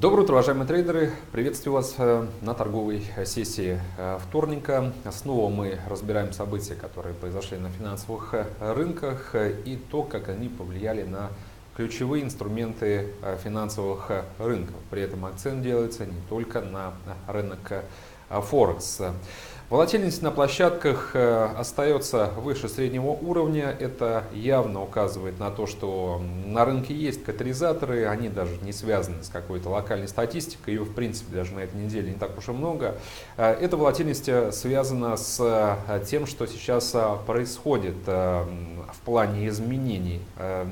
Доброе утро, уважаемые трейдеры! Приветствую вас э, на торговой сессии э, вторника. Снова мы разбираем события, которые произошли на финансовых э, рынках и то, как они повлияли на ключевые инструменты финансовых рынков. При этом акцент делается не только на рынок Форекс. Волатильность на площадках э, остается выше среднего уровня. Это явно указывает на то, что на рынке есть катализаторы, они даже не связаны с какой-то локальной статистикой, ее в принципе даже на этой неделе не так уж и много. Э, эта волатильность э, связана с тем, что сейчас происходит в плане изменений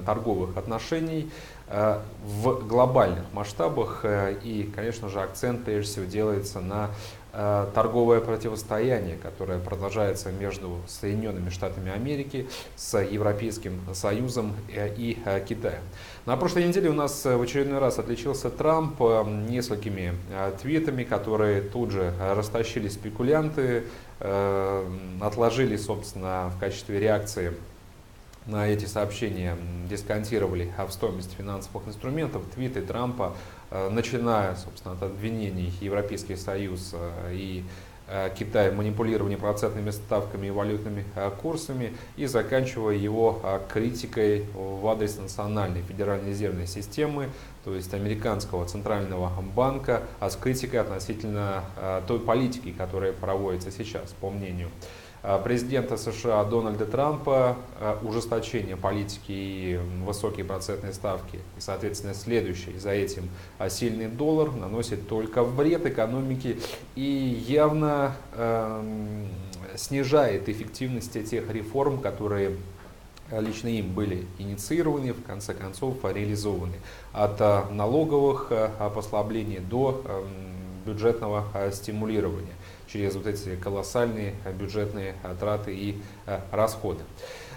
торговых отношений в глобальных масштабах. И, конечно же, акцент прежде всего делается на торговое противостояние, которое продолжается между Соединенными Штатами Америки, с Европейским Союзом э, и э, Китаем. На прошлой неделе у нас в очередной раз отличился Трамп несколькими твитами, которые тут же растащили спекулянты, отложили, собственно, в качестве реакции на эти сообщения дисконтировали в стоимость финансовых инструментов, твиты Трампа, э, начиная, собственно, от обвинений Европейский Союз э, и э, Китай в манипулировании процентными ставками и валютными курсами и заканчивая его критикой в адрес национальной федеральной резервной системы, то есть американского центрального банка, а с критикой относительно той политики, которая проводится сейчас, по мнению. Э, президента США Дональда Трампа э, ужесточение политики и высокие процентные ставки, и, соответственно, следующий за этим э, сильный доллар наносит только вред экономике и явно э, снижает эффективность тех реформ, которые лично им были инициированы, в конце концов реализованы. От налоговых послаблений до эм, бюджетного стимулирования через вот эти колоссальные бюджетные траты и э, расходы.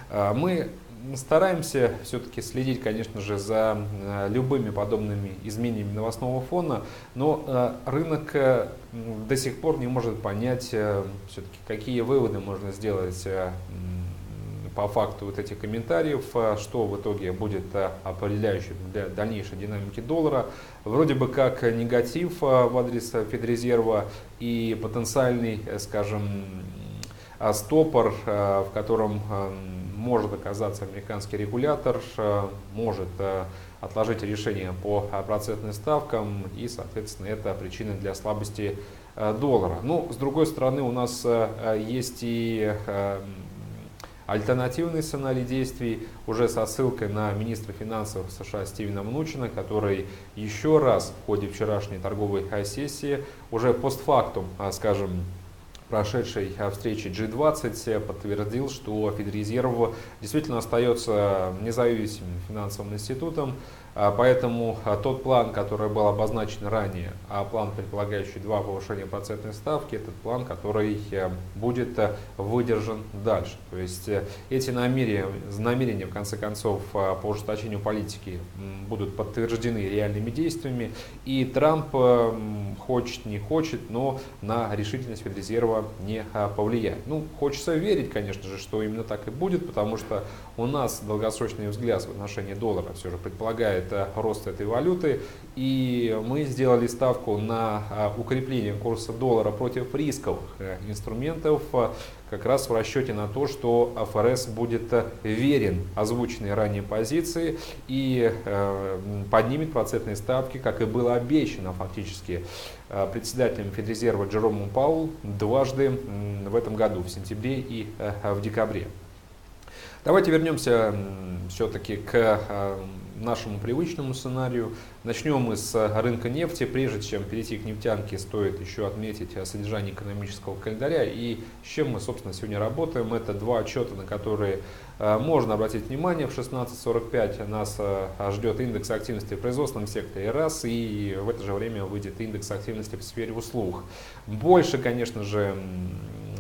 Э, мы стараемся все-таки следить, конечно же, за э, любыми подобными изменениями новостного фона, но рынок до сих пор не может понять, все-таки какие выводы можно сделать по факту вот этих комментариев, а, что в итоге будет а, определяющим для дальнейшей динамики доллара. Вроде бы как негатив а, в адрес Федрезерва и потенциальный, э, скажем, стопор, в котором может оказаться американский регулятор, может отложить решение по процентным ставкам и, соответственно, это причина для слабости доллара. Ну, с другой стороны, у нас есть и Альтернативный сценарий действий уже со ссылкой на министра финансов США Стивена Мнучина, который еще раз в ходе вчерашней торговой сессии уже постфактум, а, скажем, прошедшей встречи G20 подтвердил, что Федрезерв действительно остается независимым финансовым институтом, а, поэтому а, тот план, который был обозначен ранее, а план, предполагающий два повышения процентной ставки, этот план, который э, будет э, выдержан дальше. То есть э, эти намерения, намерения в конце концов, по ужесточению политики будут подтверждены реальными действиями. И Трамп хочет, не хочет, но на решительность Федрезерва не повлияет. Ну, хочется верить, конечно же, что именно так и будет, потому что у нас долгосрочный взгляд в отношении доллара все же предполагает рост этой валюты. И мы сделали ставку на а, укрепление курса доллара против рисковых э, инструментов, а, как раз в расчете на то, что ФРС будет э, верен озвученной ранее позиции и э, поднимет процентные ставки, как и было обещано фактически председателем Федрезерва Джеромом Паул дважды в этом году, в сентябре и в декабре. Давайте вернемся все-таки к нашему привычному сценарию. Начнем мы с рынка нефти. Прежде чем перейти к нефтянке, стоит еще отметить содержание экономического календаря. И с чем мы, собственно, сегодня работаем. Это два отчета, на которые э, можно обратить внимание. В 16.45 нас э, ждет индекс активности в производственном секторе раз. И в это же время выйдет индекс активности в сфере услуг. Больше, конечно же,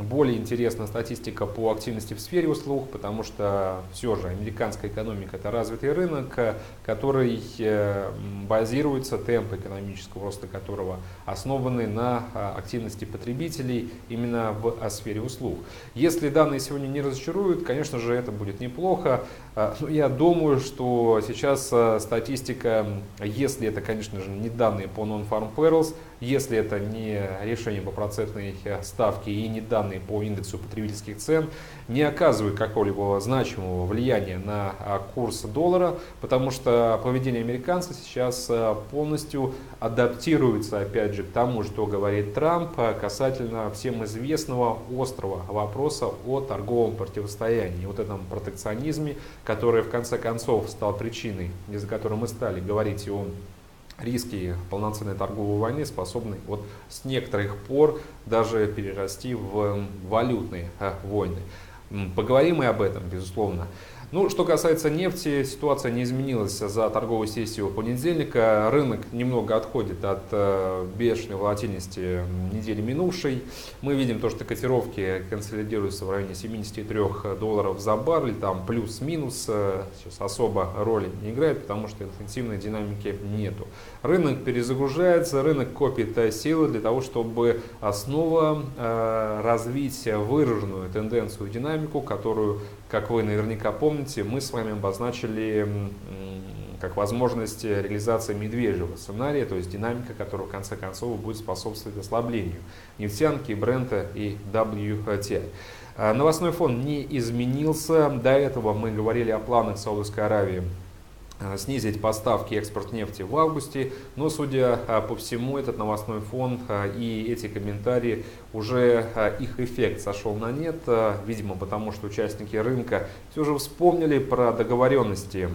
более интересна статистика по активности в сфере услуг, потому что все же американская экономика это развитый рынок, который э, базируется, темпы экономического роста которого основаны на а, активности потребителей именно в сфере услуг. Если данные сегодня не разочаруют, конечно же, это будет неплохо. А, но я думаю, что сейчас а, статистика, если это, конечно же, не данные по Non-Farm Payrolls, если это не решение по процентной ставке и не данные по индексу потребительских цен, не оказывают какого-либо значимого влияния на а, курс доллара, потому что поведение американцев сейчас а, полностью адаптируется, опять же, к тому, что говорит Трамп касательно всем известного острого вопроса о торговом противостоянии, вот этом протекционизме, который в конце концов стал причиной, из-за которой мы стали говорить о риски полноценной торговой войны способны вот с некоторых пор даже перерасти в валютные э, войны. Поговорим мы об этом, безусловно. Ну, что касается нефти, ситуация не изменилась за торговую сессию понедельника. Рынок немного отходит от э, бешеной волатильности недели минувшей. Мы видим то, что котировки консолидируются в районе 73 долларов за баррель, там плюс-минус. Э, сейчас особо роли не играет, потому что интенсивной динамики нету. Рынок перезагружается, рынок копит э, силы для того, чтобы снова развить выраженную тенденцию динамику, которую как вы наверняка помните, мы с вами обозначили как возможность реализации медвежьего сценария, то есть динамика, которая в конце концов будет способствовать ослаблению нефтянки, бренда и WTI. А, новостной фон не изменился. До этого мы говорили о планах Саудовской Аравии снизить поставки экспорт нефти в августе, но судя э, по всему этот новостной фон э, и эти комментарии уже их эффект сошел на нет, видимо потому что участники рынка все же вспомнили про договоренности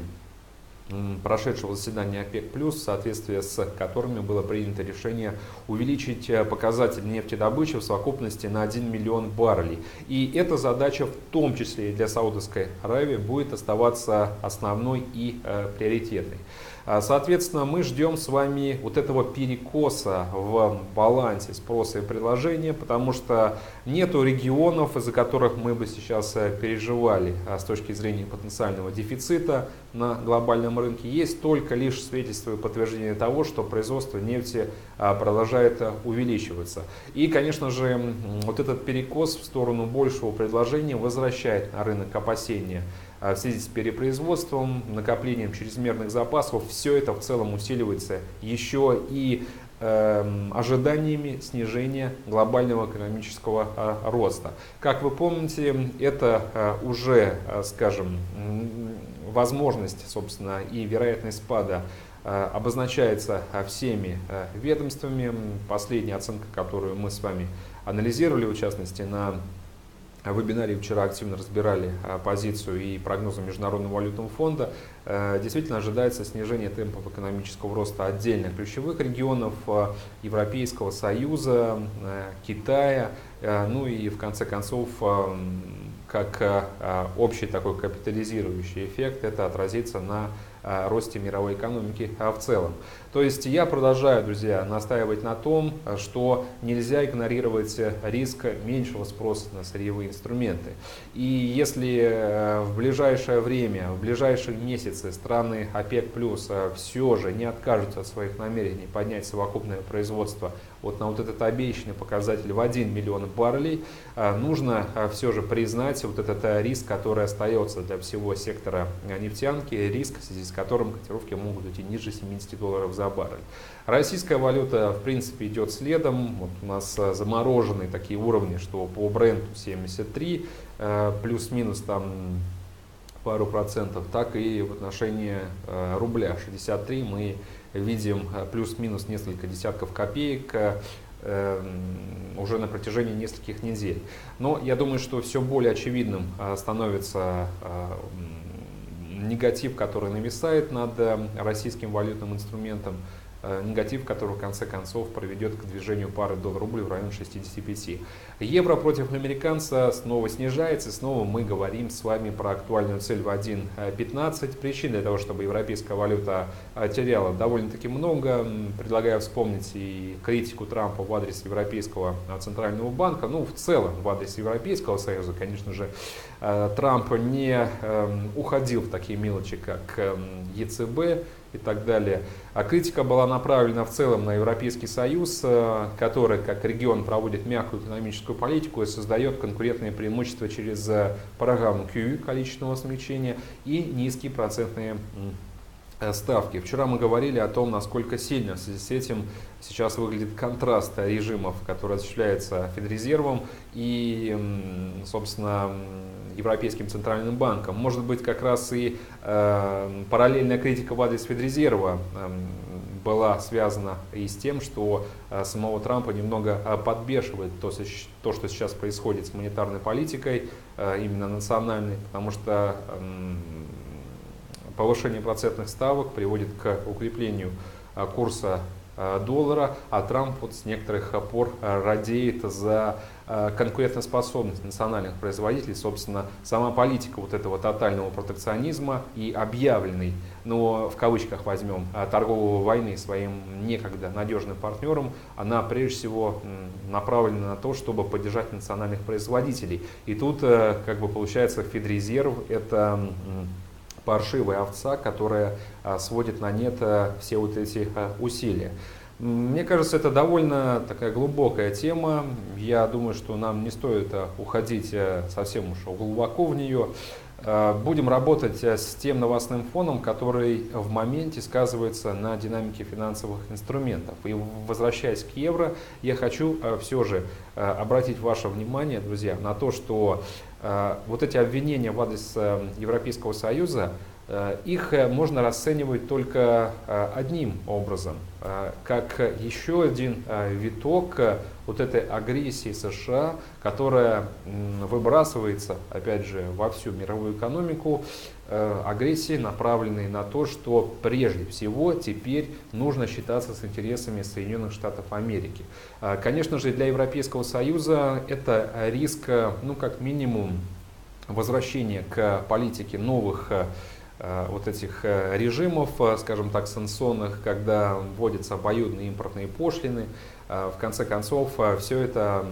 прошедшего заседания ОПЕК+, в соответствии с которыми было принято решение увеличить э, показатель нефтедобычи в совокупности на 1 миллион баррелей. И эта задача в том числе и для Саудовской Аравии будет оставаться основной и э, приоритетной. А, соответственно, мы ждем с вами вот этого перекоса в балансе спроса и предложения, потому что нету регионов, из-за которых мы бы сейчас э, переживали а, с точки зрения потенциального дефицита на глобальном рынке. Есть только лишь свидетельство и подтверждение того, что производство нефти а, продолжает э, увеличиваться. И, конечно же, вот этот перекос в сторону большего предложения возвращает на рынок опасения а в связи с перепроизводством, накоплением чрезмерных запасов, все это в целом усиливается еще и э, ожиданиями снижения глобального экономического роста. Как вы помните, это уже, скажем, возможность, собственно, и вероятность спада э, обозначается всеми э, ведомствами. Последняя оценка, которую мы с вами анализировали, в частности, на вебинаре вчера активно разбирали позицию и прогнозы Международного валютного фонда. Э, действительно ожидается снижение темпов экономического роста отдельных ключевых регионов Европейского Союза, э, Китая, э, ну и в конце концов как общий такой капитализирующий эффект это отразится на росте мировой экономики в целом. То есть я продолжаю, друзья, настаивать на том, что нельзя игнорировать риск меньшего спроса на сырьевые инструменты. И если э, в ближайшее время, в ближайшие месяцы страны ОПЕК+, э, все же не откажутся от своих намерений поднять совокупное производство вот на вот этот обещанный показатель в 1 миллион баррелей, э, нужно все же признать вот этот риск, который остается для всего сектора нефтянки, риск, в связи с которым котировки могут идти ниже 70 долларов за баррель. Российская валюта, в принципе, идет следом. Вот у нас замороженные такие уровни, что по бренду 73, э, плюс-минус там пару процентов, так и в отношении рубля 63 мы видим плюс-минус несколько десятков копеек уже на протяжении нескольких недель. Но я думаю, что все более очевидным становится негатив, который нависает над российским валютным инструментом. Негатив, который в конце концов приведет к движению пары доллар-рубль в районе 65. Евро против американца снова снижается, снова мы говорим с вами про актуальную цель в 1.15. Причин для того, чтобы европейская валюта теряла довольно-таки много. Предлагаю вспомнить и критику Трампа в адрес Европейского Центрального банка, ну в целом в адрес Европейского Союза, конечно же, Трамп не уходил в такие мелочи, как ЕЦБ, и так далее. А критика была направлена в целом на Европейский Союз, э, который как регион проводит мягкую экономическую политику и создает конкурентные преимущества через э, программу QE, количественного смягчения, и низкие процентные Э, ставки. Вчера мы говорили о том, насколько сильно в связи с этим сейчас выглядит контраст режимов, который осуществляется Федрезервом и, собственно, Европейским центральным банком. Может быть, как раз и э, параллельная критика в адрес Федрезерва э, была связана и с тем, что э, самого Трампа немного э, подбешивает то, то, что сейчас происходит с монетарной политикой, э, именно национальной, потому что э, повышение процентных ставок приводит к укреплению а, курса а, доллара, а Трамп вот с некоторых опор а, радеет за конкурентоспособность национальных производителей, собственно, сама политика вот этого тотального протекционизма и объявленной, но в кавычках возьмем, торговой войны своим некогда надежным партнером, она прежде всего направлена на то, чтобы поддержать национальных производителей. И тут, э, как бы получается, Федрезерв это паршивая овца, которая сводит на нет все вот эти усилия. Мне кажется, это довольно такая глубокая тема. Я думаю, что нам не стоит уходить совсем уж глубоко в нее. Будем работать с тем новостным фоном, который в моменте сказывается на динамике финансовых инструментов. И возвращаясь к евро, я хочу все же обратить ваше внимание, друзья, на то, что Э, вот эти обвинения в адрес э, Европейского Союза, э, их можно расценивать только одним образом, как еще один виток вот этой агрессии США, которая выбрасывается, опять же, во всю мировую экономику, Э, агрессии, направленные на то, что прежде всего теперь нужно считаться с интересами Соединенных Штатов Америки. Э, конечно же, для Европейского Союза это риск, э, ну, как минимум, возвращения к политике новых вот этих режимов, скажем так, санкционных, когда вводятся обоюдные импортные пошлины. В конце концов, все это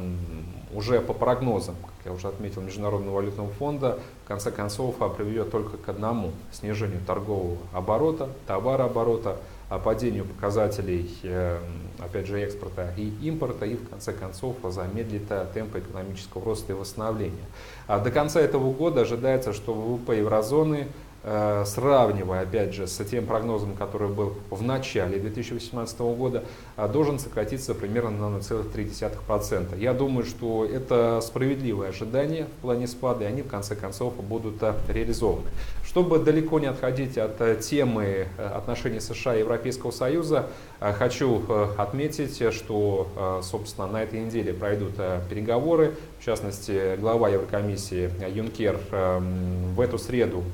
уже по прогнозам, как я уже отметил, Международного валютного фонда, в конце концов приведет только к одному снижению торгового оборота, товарооборота, а падению показателей, э, опять же, экспорта и импорта, и в конце концов замедлит э, темпы экономического роста и восстановления. А до конца этого года ожидается, что ВВП еврозоны Э, сравнивая, опять же, с тем прогнозом, который был в начале 2018 года, э, должен сократиться примерно на 0,3%. Я думаю, что это справедливое ожидание в плане спада, и они в конце концов будут э, реализованы. Чтобы далеко не отходить от темы отношений США и Европейского Союза, хочу отметить, что, собственно, на этой неделе пройдут переговоры. В частности, глава Еврокомиссии Юнкер в эту среду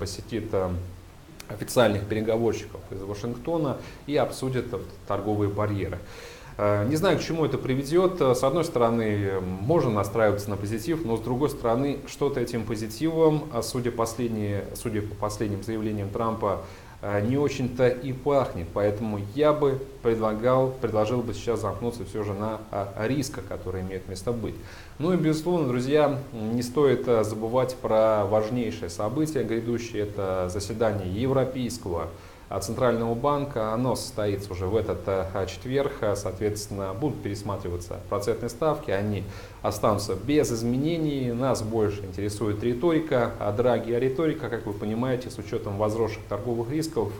посетит э, официальных переговорщиков из Вашингтона и обсудит торговые барьеры. Э, не знаю, к чему это приведет. С одной стороны, можно настраиваться на позитив, но с другой стороны, что-то этим позитивом, а судя, последние, судя по последним заявлениям Трампа, Э, не очень-то и пахнет. Поэтому я бы предлагал, предложил бы сейчас замкнуться все же на а, рисках, которые имеют место быть. Ну и безусловно, друзья, не стоит э, забывать про важнейшее событие грядущее. Это заседание Европейского Центрального банка. Оно состоится уже в этот э, четверг. Соответственно, будут пересматриваться процентные ставки. Они останутся без изменений. Нас больше интересует риторика. А а риторика, как вы понимаете, с учетом возросших торговых рисков,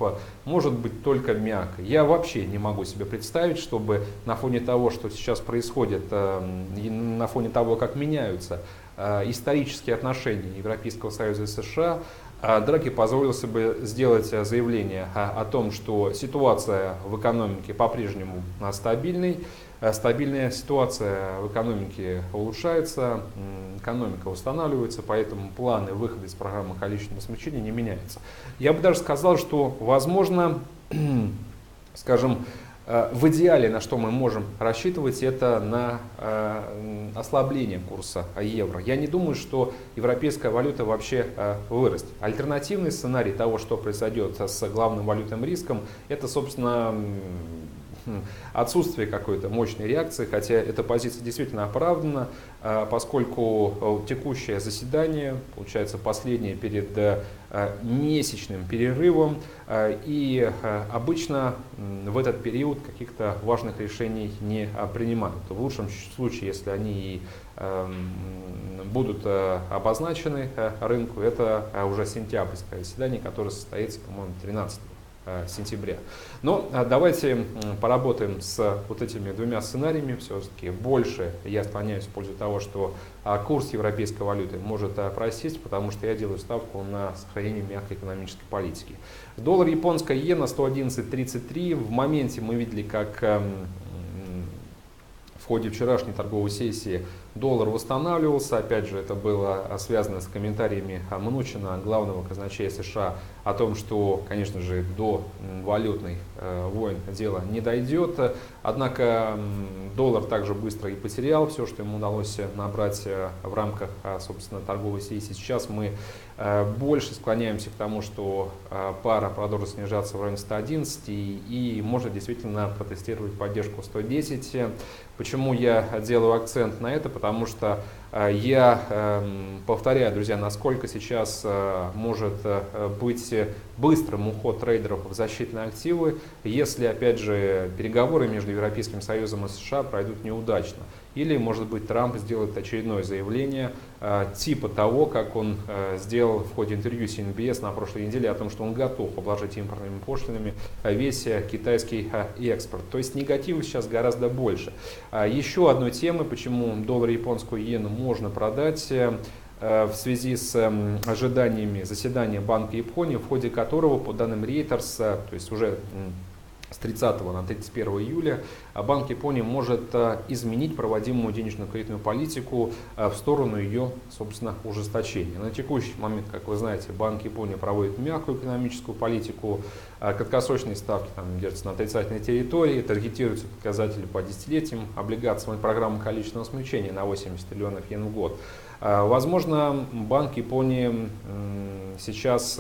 может быть только мягко. Я вообще не могу себе представить, чтобы на фоне того, что сейчас происходит, э, на фоне того, как меняются э, исторические отношения Европейского Союза и США, а Драги позволил себе сделать заявление о том, что ситуация в экономике по-прежнему стабильной, э, стабильная ситуация в экономике улучшается, экономика восстанавливается, поэтому планы выхода из программы количественного смягчения не меняются. Я бы даже сказал, что возможно скажем, в идеале, на что мы можем рассчитывать, это на э, ослабление курса евро. Я не думаю, что европейская валюта вообще э, вырастет. Альтернативный сценарий того, что произойдет с главным валютным риском, это, собственно, отсутствие какой-то мощной реакции, хотя эта позиция действительно оправдана, поскольку э, текущее заседание, получается последнее перед э, месячным перерывом, э, и обычно в этот период каких-то важных решений не принимают. В лучшем случае, если они и эм, будут обозначены рынку, это уже сентябрьское заседание, которое состоится, по-моему, 13 Э, сентября. Но э, давайте поработаем с вот этими двумя сценариями. Все-таки больше я склоняюсь в пользу того, что курс европейской валюты может э, просесть, потому что я делаю ставку на сохранение мягкой экономической политики. Доллар японская иена 111.33. В моменте мы видели, как эм, в ходе вчерашней торговой сессии доллар восстанавливался. Опять же, это было связано с комментариями Мнучина, главного казначея США, о том, что, конечно же, до валютной э, войн дело не дойдет. Однако доллар также быстро и потерял все, что ему удалось набрать э, в рамках, э, собственно, торговой сессии. Сейчас мы э, больше склоняемся к тому, что пара продолжит снижаться в районе 111 и, и можно действительно протестировать поддержку 110. Почему я делаю акцент на это? Потому что я эм, повторяю, друзья, насколько сейчас э, может э, быть быстрым уход трейдеров в защитные активы, если, опять же, переговоры между Европейским Союзом и США пройдут неудачно. Или, может быть, Трамп сделает очередное заявление э, типа того, как он сделал в ходе интервью с CNBS на прошлой неделе о том, что он готов обложить импортными пошлинами весь китайский экспорт. То есть негатива сейчас гораздо больше. А еще одной темы, почему доллар и японскую иену можно продать в связи с эм, ожиданиями заседания Банка Японии, в ходе которого, по данным Reuters, то есть уже с 30 на 31 июля а Банк Японии может а, изменить проводимую денежно-кредитную политику а, в сторону ее, собственно, ужесточения. На текущий момент, как вы знаете, Банк Японии проводит мягкую экономическую политику, краткосрочные ставки там, держатся на отрицательной территории, таргетируются показатели по десятилетиям, облигациям программы количественного смягчения на 80 триллионов йен в год. Возможно, Банк Японии сейчас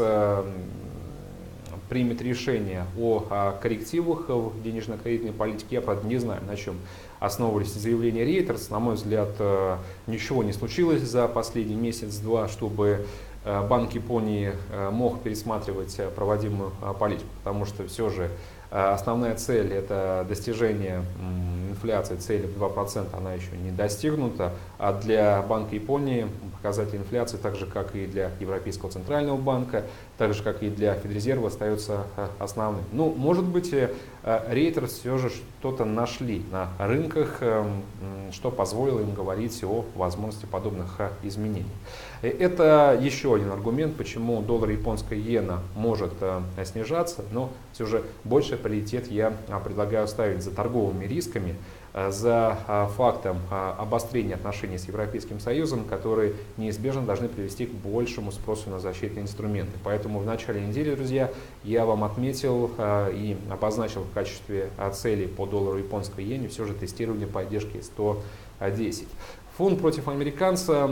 примет решение о коррективах в денежно-кредитной политике. Я, правда, не знаю, на чем основывались заявления Reuters. На мой взгляд, э, ничего не случилось за последний месяц-два, чтобы э, Банк Японии э, мог пересматривать проводимую политику, потому что все же основная цель это достижение инфляции, цели в 2% она еще не достигнута, а для Банка Японии показатель инфляции, так же как и для Европейского центрального банка, так же как и для Федрезерва, остается э, основным. Ну, может быть, э, Рейтер все же что-то нашли на рынках, э, что позволило им говорить о возможности подобных изменений. Это еще один аргумент, почему доллар японская иена может снижаться, но все же больший приоритет я предлагаю ставить за торговыми рисками, Э, за э, фактом э, обострения отношений с Европейским Союзом, которые неизбежно должны привести к большему спросу на защитные инструменты. Поэтому в начале недели, друзья, я вам отметил и обозначил в качестве цели по доллару японской иене все же тестирование поддержки 110. Фунт против американца.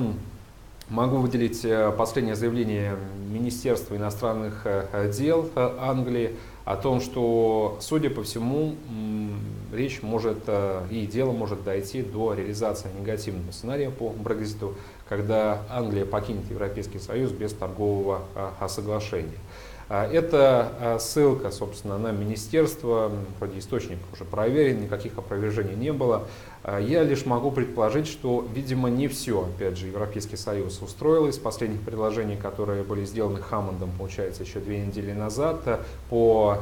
Могу выделить последнее заявление Министерства иностранных дел Англии о том, что, судя по всему, речь может э, и дело может дойти до реализации негативного сценария по Брекзиту, когда Англия покинет Европейский Союз без торгового э, соглашения. А, это э, ссылка, собственно, на министерство, вроде источник уже проверен, никаких опровержений не было. А, я лишь могу предположить, что, видимо, не все, опять же, Европейский Союз устроил из последних предложений, которые были сделаны Хаммондом, получается, еще две недели назад по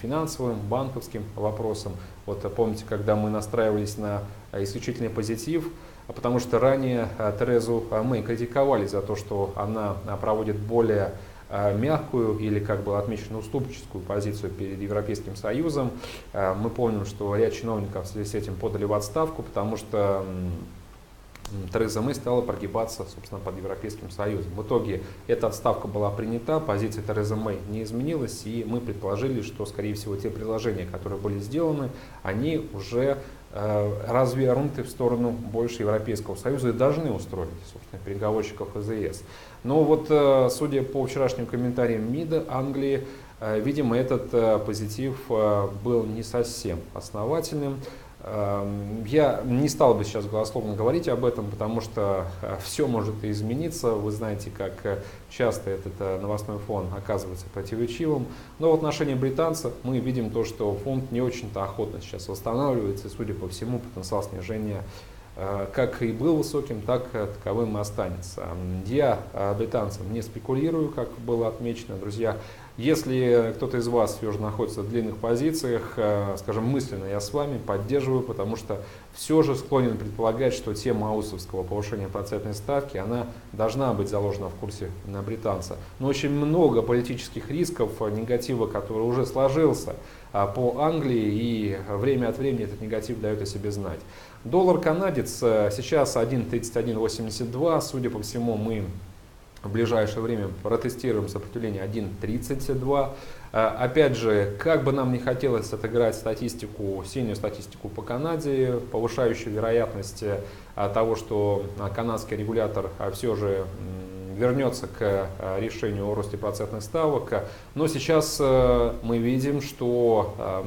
финансовым, банковским вопросам. Вот помните, когда мы настраивались на исключительный позитив, потому что ранее Терезу Мэй критиковали за то, что она проводит более мягкую или, как было отмечено, уступческую позицию перед Европейским Союзом. Мы помним, что ряд чиновников в связи с этим подали в отставку, потому что Тереза Мэй стала прогибаться, собственно, под Европейским Союзом. В итоге эта отставка была принята, позиция Терезы Мэй не изменилась, и мы предположили, что, скорее всего, те предложения, которые были сделаны, они уже э, развернуты в сторону больше Европейского Союза и должны устроить, собственно, переговорщиков из ЕС. Но вот, э, судя по вчерашним комментариям МИДа Англии, э, видимо, этот позитив был не совсем основательным. Эм, я не стал бы сейчас голословно говорить об этом, потому что э, все может измениться. Вы знаете, как э, часто этот э, новостной фон оказывается противоречивым. Но в отношении британцев мы видим то, что фонд не очень-то охотно сейчас восстанавливается. Судя по всему, потенциал снижения как и был высоким, так таковым и останется. Я британцам не спекулирую, как было отмечено, друзья. Если кто-то из вас все же находится в длинных позициях, э, скажем, мысленно я с вами поддерживаю, потому что все же склонен предполагать, что тема аусовского повышения процентной ставки, она должна быть заложена в курсе на британца. Но очень много политических рисков, э, негатива, который уже сложился а, по Англии, и время от времени этот негатив дает о себе знать. Доллар канадец э, сейчас 1.3182, судя по всему, мы в ближайшее время протестируем сопротивление 1.32. Э, опять же, как бы нам не хотелось отыграть статистику, синюю статистику по Канаде, повышающую вероятность э, того, что э, канадский регулятор все же вернется к решению о росте процентных ставок. Но сейчас мы видим, что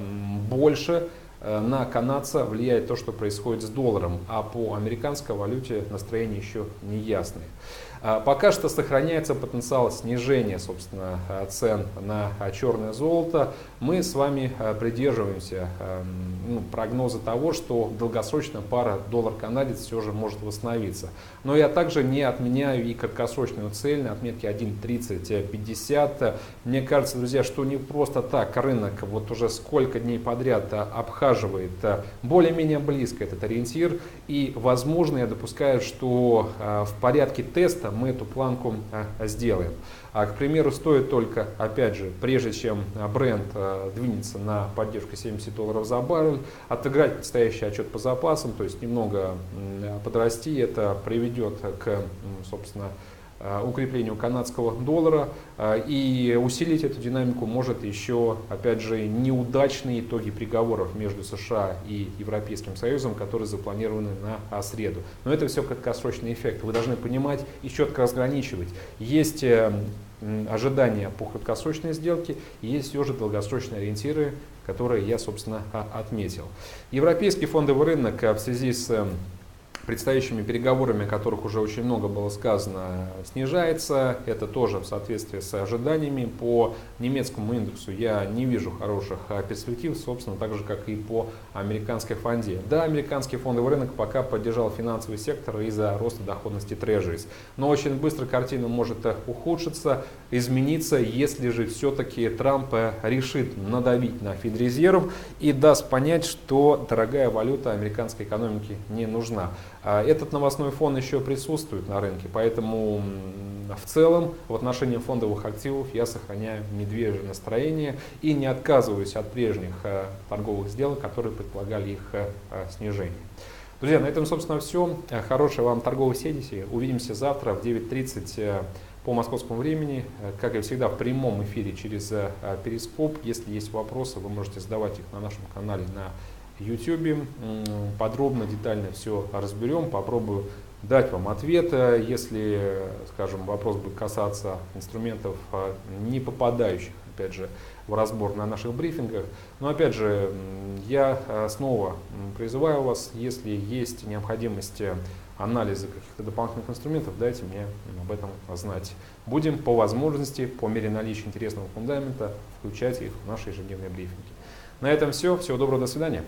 больше на канадца влияет то, что происходит с долларом, а по американской валюте настроение еще не ясное. А, пока что сохраняется потенциал снижения собственно, цен на черное золото. Мы с вами а, придерживаемся а, ну, прогноза того, что долгосрочно пара доллар-канадец все же может восстановиться. Но я также не отменяю и краткосрочную цель на отметке 1.3050. Мне кажется, друзья, что не просто так рынок вот уже сколько дней подряд обхаживает более-менее близко этот ориентир. И, возможно, я допускаю, что в порядке теста мы эту планку а, сделаем. А, к примеру, стоит только, опять же, прежде чем а, бренд двинется на поддержку 70 долларов за баррель, отыграть предстоящий отчет по запасам, то есть немного подрасти, это приведет к, собственно, укреплению канадского доллара. Э, и усилить эту динамику может еще, опять же, неудачные итоги переговоров между США и Европейским Союзом, которые запланированы на среду. Но это все краткосрочный эффект. Вы должны понимать и четко разграничивать. Есть э, ожидания по краткосрочной сделке, есть все же долгосрочные ориентиры, которые я, собственно, отметил. Европейский фондовый рынок в связи с предстоящими переговорами, о которых уже очень много было сказано, снижается. Это тоже в соответствии с ожиданиями. По немецкому индексу я не вижу хороших а, перспектив, собственно, так же, как и по американской фонде. Да, американский фондовый рынок пока поддержал финансовый сектор из-за роста доходности трежерис. Но очень быстро картина может ухудшиться, измениться, если же все-таки Трамп решит надавить на Федрезерв и даст понять, что дорогая валюта американской экономики не нужна. А этот новостной фон еще присутствует на рынке, поэтому в целом в отношении фондовых активов я сохраняю медвежье настроение и не отказываюсь от прежних э, торговых сделок, которые предполагали их э, снижение. Друзья, на этом, собственно, все. Хорошей вам торговой сессии. Увидимся завтра в 9.30 э, по московскому времени. Как и всегда, в прямом эфире через Перископ. Если есть вопросы, вы можете задавать их на нашем канале на YouTube. Подробно, детально все разберем, попробую дать вам ответ, если, скажем, вопрос будет касаться инструментов, а, не попадающих, опять же, в разбор на наших брифингах. Но, опять же, я а, снова призываю вас, если есть необходимость анализа каких-то дополнительных инструментов, дайте мне об этом знать. Будем по возможности, по мере наличия интересного фундамента, включать их в наши ежедневные брифинги. На этом все. Всего доброго, до свидания.